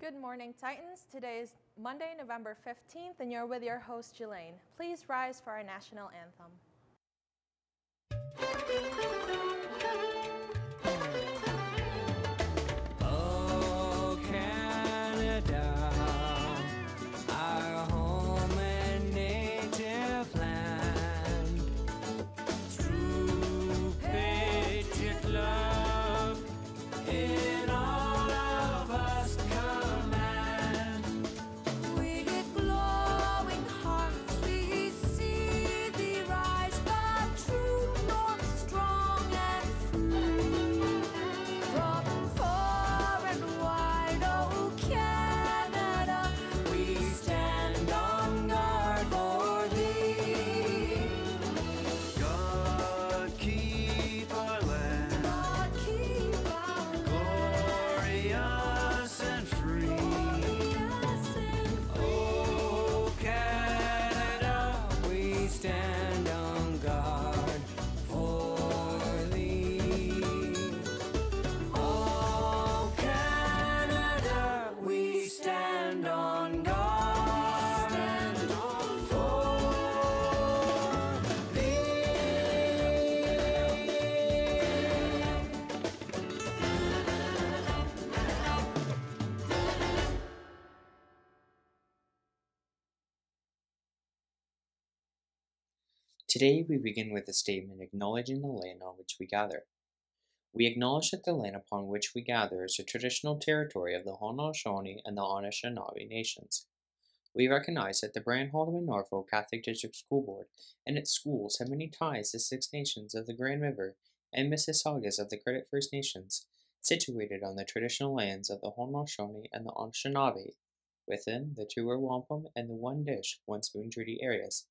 Good morning, Titans. Today is Monday, November 15th, and you're with your host, Jelaine. Please rise for our national anthem. Today we begin with a statement acknowledging the land on which we gather. We acknowledge that the land upon which we gather is the traditional territory of the Haudenosaunee and the Anishinaabe nations. We recognize that the Brant Haldimand Norfolk Catholic District School Board and its schools have many ties to Six Nations of the Grand River and Mississaugas of the Credit First Nations, situated on the traditional lands of the Haudenosaunee and the Anishinaabe, within the two wampum and the one dish, one spoon treaty areas.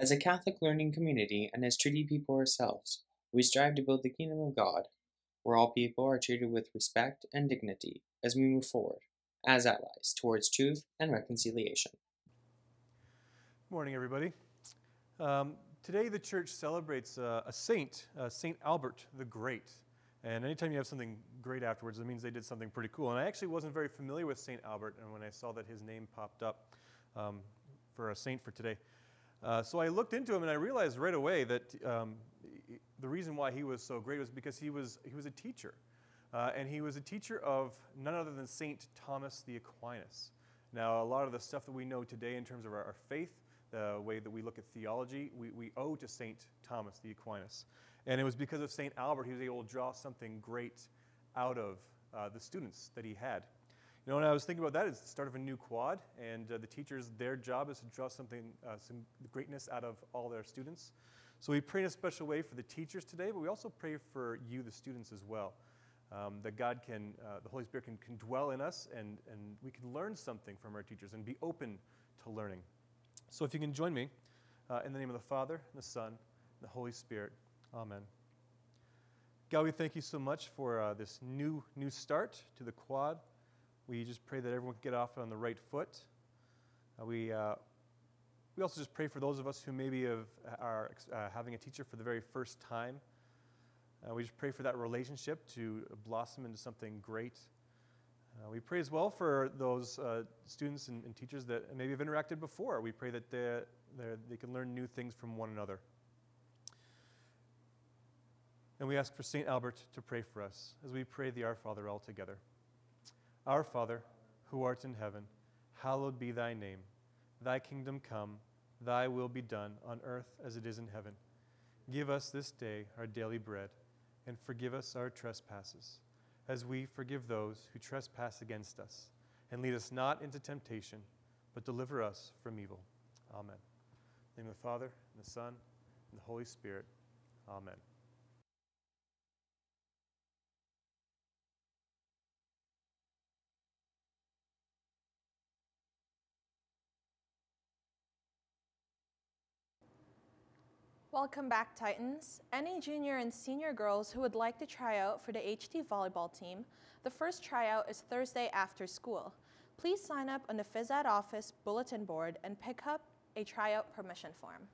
As a Catholic learning community and as treaty people ourselves, we strive to build the kingdom of God, where all people are treated with respect and dignity as we move forward, as allies, towards truth and reconciliation. Morning, everybody. Um, today, the church celebrates uh, a saint, uh, Saint Albert the Great. And anytime you have something great afterwards, it means they did something pretty cool. And I actually wasn't very familiar with Saint Albert, and when I saw that his name popped up um, for a saint for today, uh, so I looked into him and I realized right away that um, the reason why he was so great was because he was he was a teacher, uh, and he was a teacher of none other than Saint Thomas the Aquinas. Now, a lot of the stuff that we know today in terms of our, our faith, the way that we look at theology, we, we owe to St. Thomas the Aquinas. And it was because of St. Albert he was able to draw something great out of uh, the students that he had. You know, when I was thinking about that, it's the start of a new quad, and uh, the teachers, their job is to draw something, uh, some greatness out of all their students. So we pray in a special way for the teachers today, but we also pray for you, the students, as well. Um, that God can, uh, the Holy Spirit can, can dwell in us and, and we can learn something from our teachers and be open to learning. So if you can join me uh, in the name of the Father, and the Son, and the Holy Spirit. Amen. God, we thank you so much for uh, this new, new start to the quad. We just pray that everyone can get off on the right foot. Uh, we, uh, we also just pray for those of us who maybe have, are uh, having a teacher for the very first time. Uh, we just pray for that relationship to blossom into something great. Uh, we pray as well for those uh, students and, and teachers that maybe have interacted before. We pray that they, they can learn new things from one another. And we ask for St. Albert to pray for us as we pray the Our Father all together. Our Father, who art in heaven, hallowed be thy name. Thy kingdom come, thy will be done on earth as it is in heaven. Give us this day our daily bread, and forgive us our trespasses, as we forgive those who trespass against us. And lead us not into temptation, but deliver us from evil. Amen. In the name of the Father, and the Son, and the Holy Spirit. Amen. Welcome back, Titans. Any junior and senior girls who would like to try out for the HT volleyball team, the first tryout is Thursday after school. Please sign up on the Phys Ed office bulletin board and pick up a tryout permission form.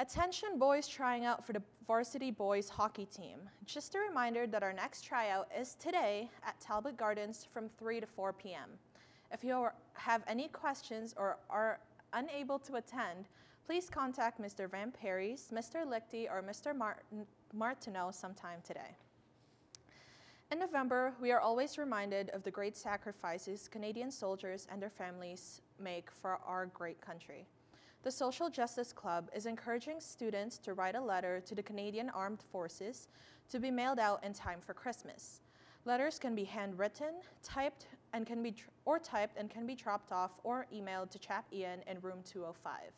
Attention boys trying out for the varsity boys hockey team. Just a reminder that our next tryout is today at Talbot Gardens from 3 to 4 p.m. If you have any questions or are unable to attend, please contact Mr. Van Perry's, Mr. Lichty, or Mr. Martin- Martineau sometime today. In November, we are always reminded of the great sacrifices Canadian soldiers and their families make for our great country. The Social Justice Club is encouraging students to write a letter to the Canadian Armed Forces to be mailed out in time for Christmas. Letters can be handwritten, typed, and can be or typed and can be dropped off or emailed to Chap Ian in room 205.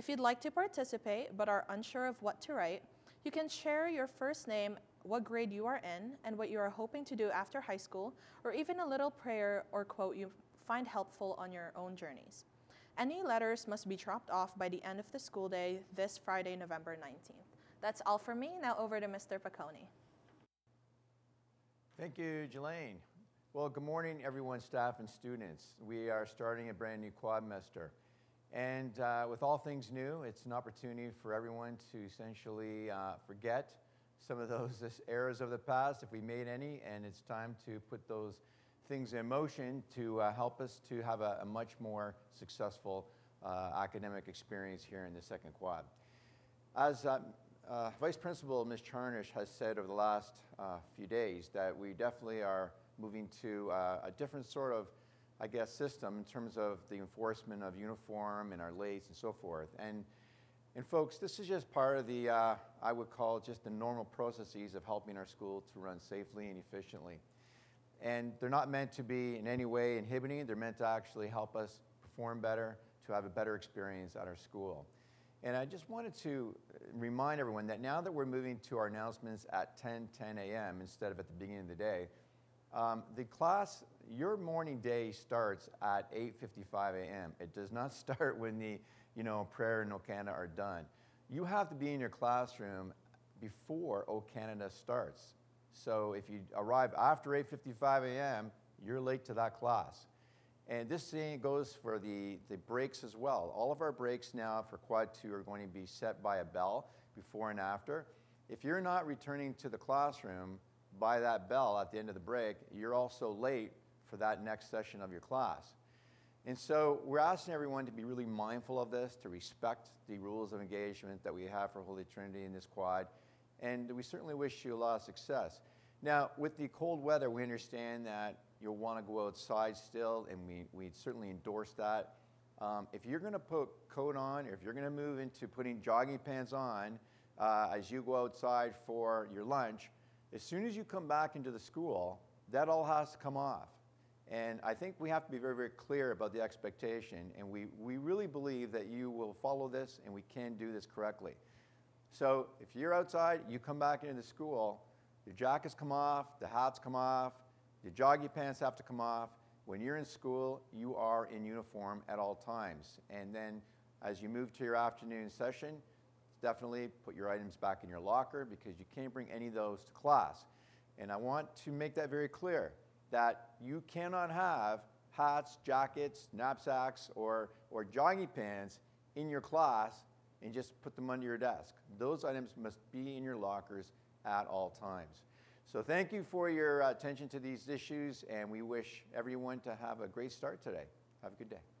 If you'd like to participate but are unsure of what to write, you can share your first name, what grade you are in, and what you are hoping to do after high school, or even a little prayer or quote you find helpful on your own journeys. Any letters must be dropped off by the end of the school day this Friday, November 19th. That's all for me. Now over to Mr. Paconi. Thank you, Jelaine. Well, good morning, everyone, staff and students. We are starting a brand new quadmester. And uh, with all things new, it's an opportunity for everyone to essentially uh, forget some of those errors of the past, if we made any, and it's time to put those things in motion to uh, help us to have a, a much more successful uh, academic experience here in the second quad. As um, uh, Vice Principal Ms. Charnish has said over the last uh, few days, that we definitely are moving to uh, a different sort of, I guess, system in terms of the enforcement of uniform and our lace and so forth. And, and folks, this is just part of the, uh, I would call just the normal processes of helping our school to run safely and efficiently. And they're not meant to be in any way inhibiting, they're meant to actually help us perform better, to have a better experience at our school. And I just wanted to remind everyone that now that we're moving to our announcements at 10, 10 a.m. instead of at the beginning of the day, um, the class, your morning day starts at 8.55 a.m. It does not start when the, you know, prayer and O Canada are done. You have to be in your classroom before O Canada starts. So if you arrive after 8.55 a.m., you're late to that class. And this thing goes for the, the breaks as well. All of our breaks now for Quad 2 are going to be set by a bell before and after. If you're not returning to the classroom by that bell at the end of the break, you're also late for that next session of your class. And so we're asking everyone to be really mindful of this, to respect the rules of engagement that we have for Holy Trinity in this quad, and we certainly wish you a lot of success. Now, with the cold weather, we understand that you'll want to go outside still, and we, we certainly endorse that. Um, if you're going to put coat on, or if you're going to move into putting jogging pants on uh, as you go outside for your lunch, as soon as you come back into the school, that all has to come off. And I think we have to be very, very clear about the expectation, and we, we really believe that you will follow this and we can do this correctly. So if you're outside, you come back into the school, your jackets come off, the hats come off, the joggy pants have to come off. When you're in school, you are in uniform at all times. And then as you move to your afternoon session, definitely put your items back in your locker because you can't bring any of those to class. And I want to make that very clear that you cannot have hats, jackets, knapsacks, or, or jogging pants in your class and just put them under your desk. Those items must be in your lockers at all times. So thank you for your attention to these issues, and we wish everyone to have a great start today. Have a good day.